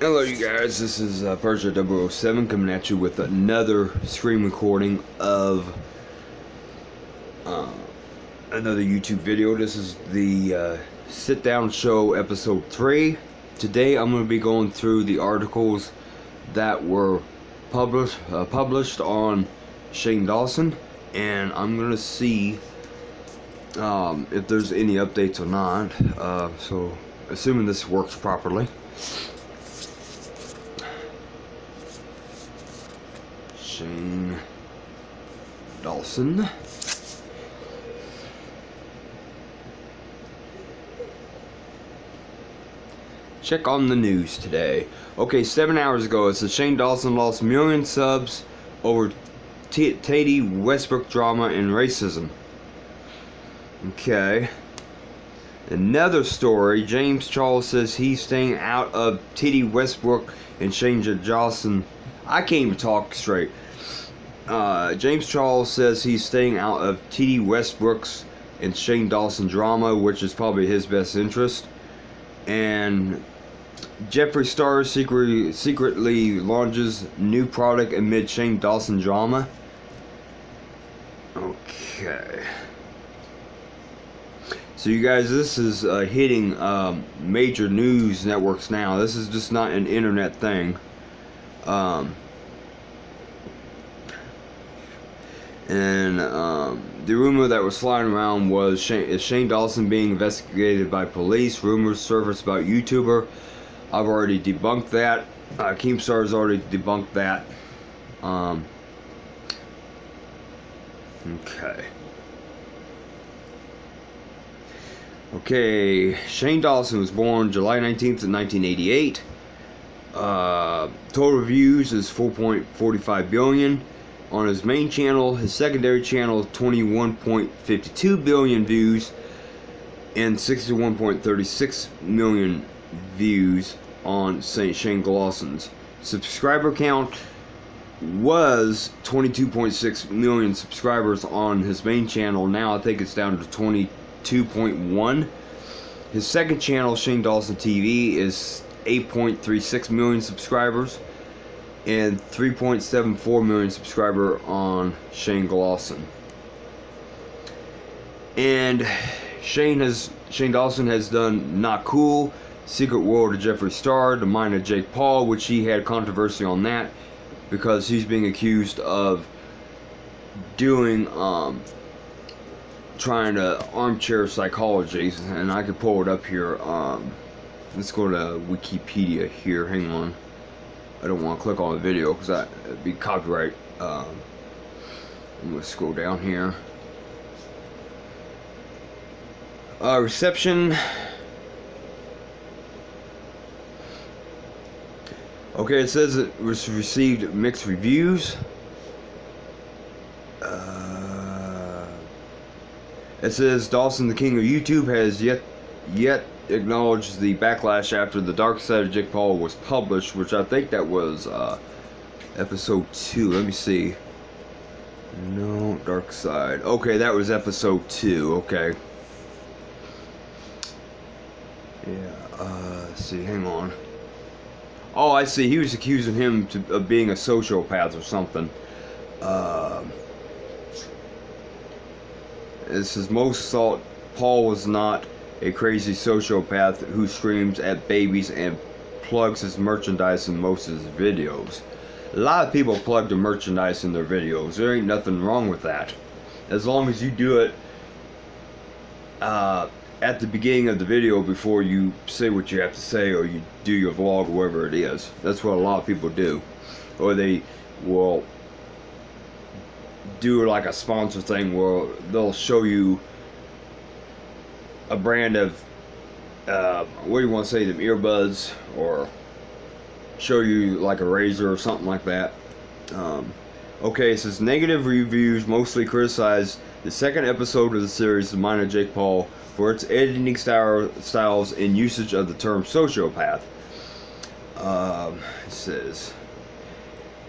Hello you guys, this is uh, Persia 007 coming at you with another screen recording of uh, another YouTube video. This is the uh, sit down show episode 3. Today I'm going to be going through the articles that were published uh, published on Shane Dawson and I'm going to see um, if there's any updates or not. Uh, so assuming this works properly. Shane Dawson. Check on the news today. Okay, seven hours ago, it says Shane Dawson lost million subs over Tati Westbrook drama and racism. Okay. Another story, James Charles says he's staying out of Tati Westbrook and Shane Dawson. I can't even talk straight. Uh, James Charles says he's staying out of Tati Westbrook's and Shane Dawson drama, which is probably his best interest. And Jeffree Star secretly, secretly launches new product amid Shane Dawson drama. Okay. So you guys, this is uh, hitting um, major news networks now. This is just not an internet thing. Um, And um, the rumor that was flying around was Shane, is Shane Dawson being investigated by police. Rumors surfaced about YouTuber. I've already debunked that. Uh, Keemstar has already debunked that. Um, okay. Okay, Shane Dawson was born July 19th of 1988. Uh, total views is 4.45 billion on his main channel. His secondary channel 21.52 billion views and 61.36 million views on St. Shane Dawson's. Subscriber count was 22.6 million subscribers on his main channel. Now I think it's down to 22.1. His second channel, Shane Dawson TV, is 8.36 million subscribers and 3.74 million subscriber on Shane Dawson. And Shane has Shane Dawson has done Not Cool, Secret World of Jeffree Star, The Mind of Jake Paul, which he had controversy on that because he's being accused of doing um, trying to armchair psychology, and I could pull it up here. Um, let's go to Wikipedia here. Hang on. I don't want to click on the video because that would be copyright. Um, I'm going to scroll down here. Uh, reception. Okay, it says it was received mixed reviews. Uh, it says Dawson, the king of YouTube, has yet yet acknowledged the backlash after the Dark Side of Jake Paul was published, which I think that was uh, episode two. Let me see. No, Dark Side. Okay, that was episode two. Okay. Yeah. Uh, see. Hang on. Oh, I see. He was accusing him to, of being a sociopath or something. Uh, this is most thought Paul was not a crazy sociopath who screams at babies and plugs his merchandise in most of his videos. A lot of people plug the merchandise in their videos. There ain't nothing wrong with that. As long as you do it uh, at the beginning of the video before you say what you have to say or you do your vlog, whatever it is. That's what a lot of people do. Or they will do like a sponsor thing where they'll show you a brand of uh, what do you want to say them earbuds or show you like a razor or something like that. Um, okay it says negative reviews mostly criticize the second episode of the series of jake paul for its editing style, styles and usage of the term sociopath. Um, it says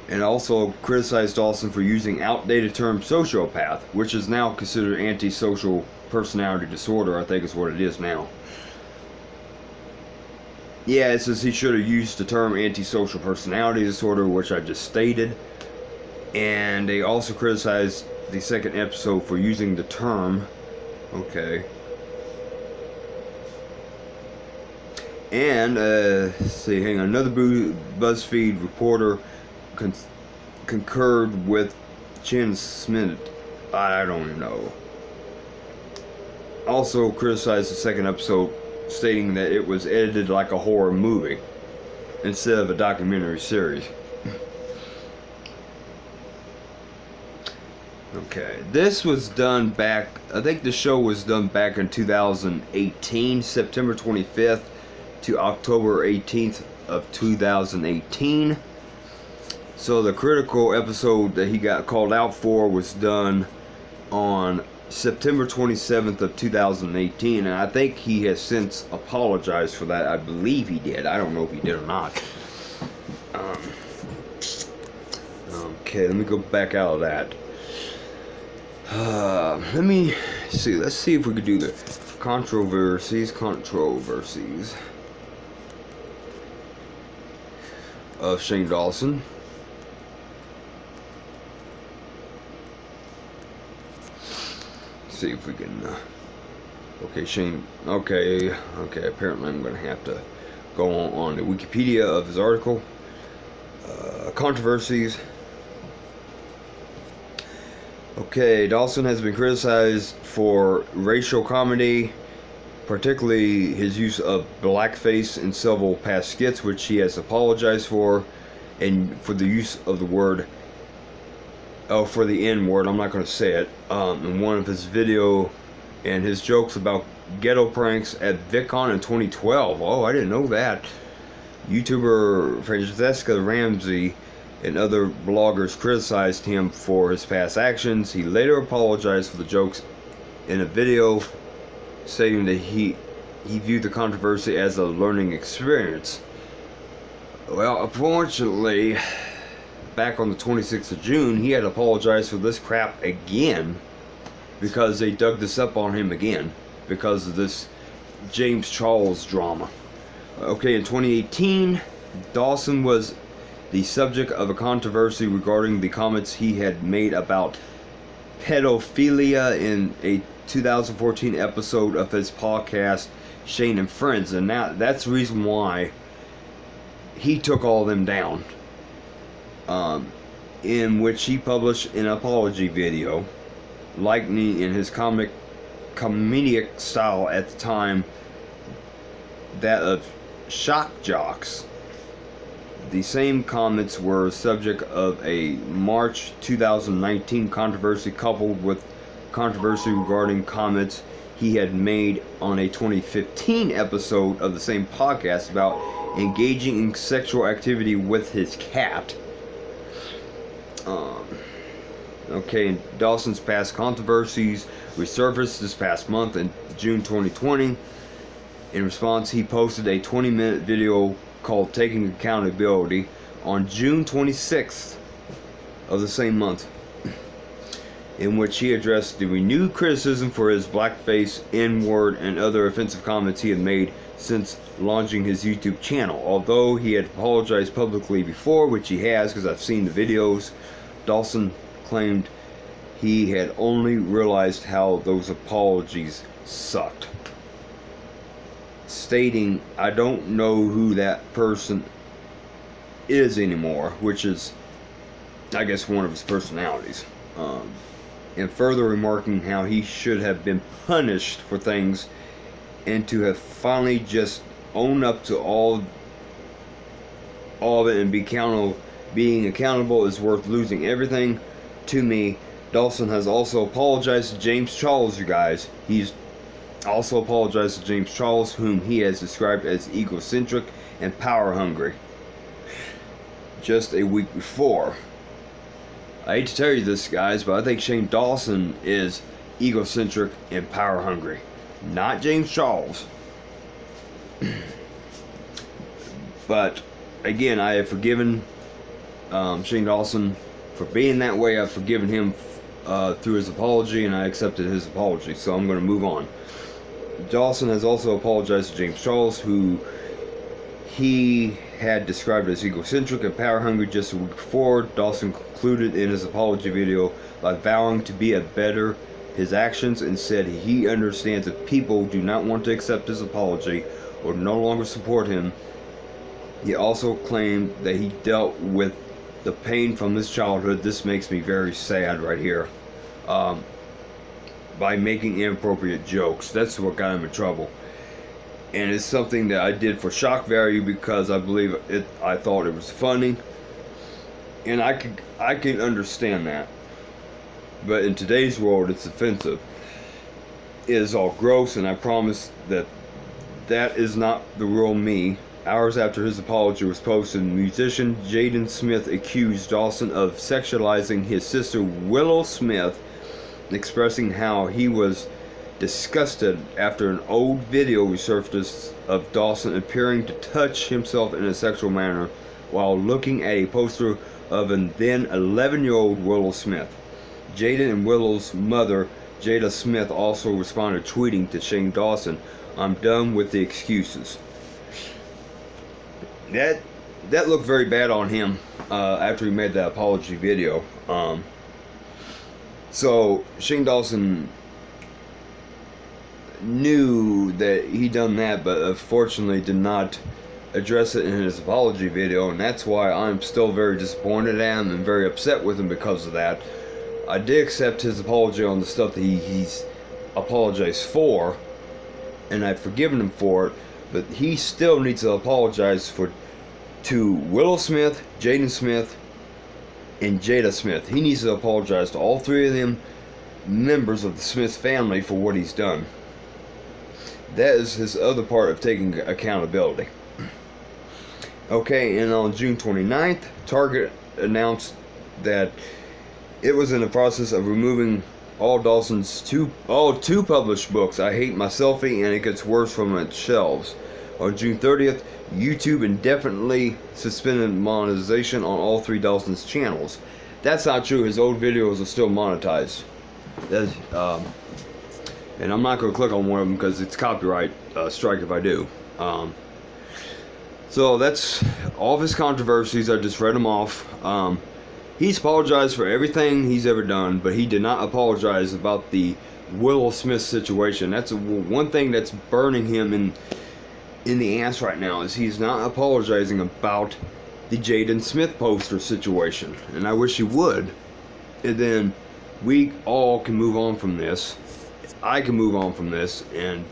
and also criticized Dawson for using outdated term sociopath, which is now considered antisocial personality disorder, I think is what it is now. yeah, it says he should have used the term antisocial personality disorder, which I just stated. And they also criticized the second episode for using the term. Okay. And, uh, see, hang on, another BuzzFeed reporter con concurred with Chen Smith. I don't know. Also criticized the second episode, stating that it was edited like a horror movie instead of a documentary series. Okay, this was done back, I think the show was done back in 2018, September 25th to October 18th of 2018. So the critical episode that he got called out for was done on September 27th of 2018 and I think he has since apologized for that. I believe he did. I don't know if he did or not. Um, okay, let me go back out of that. Uh, let me see. Let's see if we could do the controversies. Controversies of Shane Dawson. See if we can. Uh, okay, Shane. Okay, okay. Apparently, I'm going to have to go on, on the Wikipedia of his article. Uh, controversies. Okay, Dawson has been criticized for racial comedy, particularly his use of blackface in several past skits, which he has apologized for, and for the use of the word oh, for the N word, I'm not going to say it, um, in one of his video and his jokes about ghetto pranks at VidCon in 2012. Oh, I didn't know that. YouTuber Franchesca Ramsey and other bloggers criticized him for his past actions. He later apologized for the jokes in a video stating that he he viewed the controversy as a learning experience. Well, unfortunately, back on the 26th of June, he had apologized for this crap again because they dug this up on him again because of this James Charles drama. Okay, in 2018, Dawson was the subject of a controversy regarding the comments he had made about pedophilia in a 2014 episode of his podcast Shane and Friends and now that's the reason why he took all them down um, in which he published an apology video, likening in his comic comedic style at the time that of shock jocks. The same comments were subject of a March 2019 controversy coupled with controversy regarding comments he had made on a 2015 episode of the same podcast about engaging in sexual activity with his cat. Um, okay, Dawson's past controversies resurfaced this past month in June 2020. In response, he posted a 20 minute video called Taking Accountability on June 26th of the same month, in which he addressed the renewed criticism for his blackface, N word, and other offensive comments he had made since launching his YouTube channel. Although he had apologized publicly before, which he has because I've seen the videos, Dawson claimed he had only realized how those apologies sucked. Stating, I don't know who that person is anymore, which is, I guess, one of his personalities. Um, and further remarking how he should have been punished for things and to have finally just owned up to all all of it and be accountable being accountable is worth losing everything to me. Dawson has also apologized to James Charles, you guys. He's also apologized to James Charles, whom he has described as egocentric and power hungry. Just a week before. I hate to tell you this, guys, but I think Shane Dawson is egocentric and power hungry. Not James Charles. but, again, I have forgiven um, Shane Dawson for being that way. I've forgiven him uh, through his apology, and I accepted his apology. So I'm going to move on. Dawson has also apologized to James Charles, who he had described as egocentric and power hungry just a week before. Dawson concluded in his apology video by vowing to be a better his actions and said he understands if people do not want to accept his apology or no longer support him. He also claimed that he dealt with the pain from his childhood. This makes me very sad right here. Um, by making inappropriate jokes. That's what got him in trouble. And it's something that I did for shock value because I believe it I thought it was funny. And I could I can understand that. But in today's world it's offensive. It is all gross and I promise that that is not the real me. Hours after his apology was posted, musician Jaden Smith accused Dawson of sexualizing his sister Willow Smith expressing how he was disgusted after an old video resurfaced of Dawson appearing to touch himself in a sexual manner while looking at a poster of a then 11 year old Willow Smith. Jaden and Willow's mother, Jada Smith, also responded tweeting to Shane Dawson, I'm done with the excuses. That that looked very bad on him uh, after he made that apology video. Um, so Shane Dawson knew that he done that, but unfortunately did not address it in his apology video, and that's why I'm still very disappointed at him and very upset with him because of that. I did accept his apology on the stuff that he, he's apologized for, and I've forgiven him for it, but he still needs to apologize for to Willow Smith, Jaden Smith, and Jada Smith. He needs to apologize to all three of them members of the Smith family for what he's done. That is his other part of taking accountability. Okay, and on June 29th, Target announced that it was in the process of removing all Dawson's two all two published books, I Hate My Selfie and It Gets Worse from its shelves. On June 30th, YouTube indefinitely suspended monetization on all three Dawson's channels. That's not true. His old videos are still monetized. That's, um, and I'm not going to click on one of them because it's copyright uh, strike if I do. Um, so that's all of his controversies. I just read them off. Um, he's apologized for everything he's ever done, but he did not apologize about the Willow Smith situation. That's one thing that's burning him in in the ass right now is he's not apologizing about the Jaden Smith poster situation. And I wish he would. And then we all can move on from this. I can move on from this and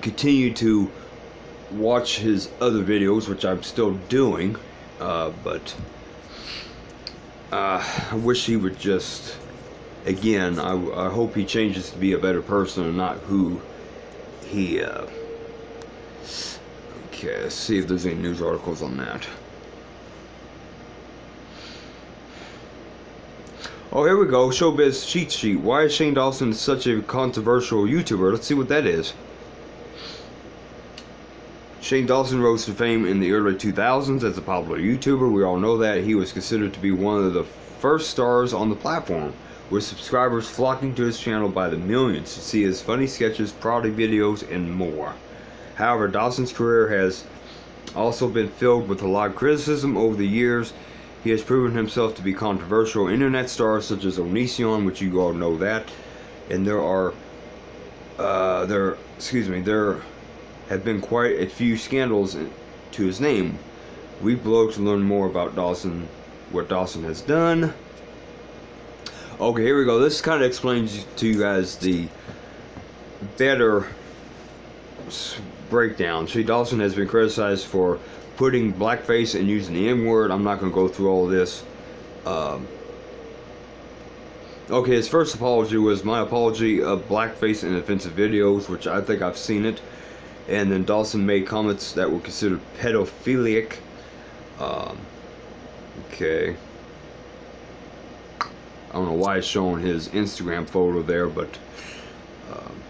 continue to watch his other videos, which I'm still doing. Uh, but uh, I wish he would just, again, I, I hope he changes to be a better person and not who he uh, Okay, let's see if there's any news articles on that. Oh, here we go. Showbiz cheat sheet. Why is Shane Dawson such a controversial YouTuber? Let's see what that is. Shane Dawson rose to fame in the early 2000s as a popular YouTuber. We all know that. He was considered to be one of the first stars on the platform, with subscribers flocking to his channel by the millions to see his funny sketches, parody videos, and more. However, Dawson's career has also been filled with a lot of criticism over the years. He has proven himself to be controversial. Internet stars such as Onision, which you all know that, and there are, uh, there, excuse me, there have been quite a few scandals to his name. We below to learn more about Dawson, what Dawson has done. Okay, here we go. This kind of explains to you guys the better breakdown. Shane Dawson has been criticized for putting blackface and using the N-word. I'm not going to go through all this. Um, okay, his first apology was my apology of blackface in offensive videos, which I think I've seen it. And then Dawson made comments that were considered pedophilic. Um, okay. I don't know why it's showing his Instagram photo there, but um,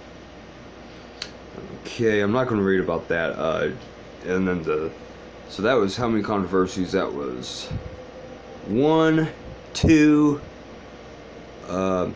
Okay, I'm not going to read about that. Uh, and then the, so that was how many controversies that was. One, two, uh,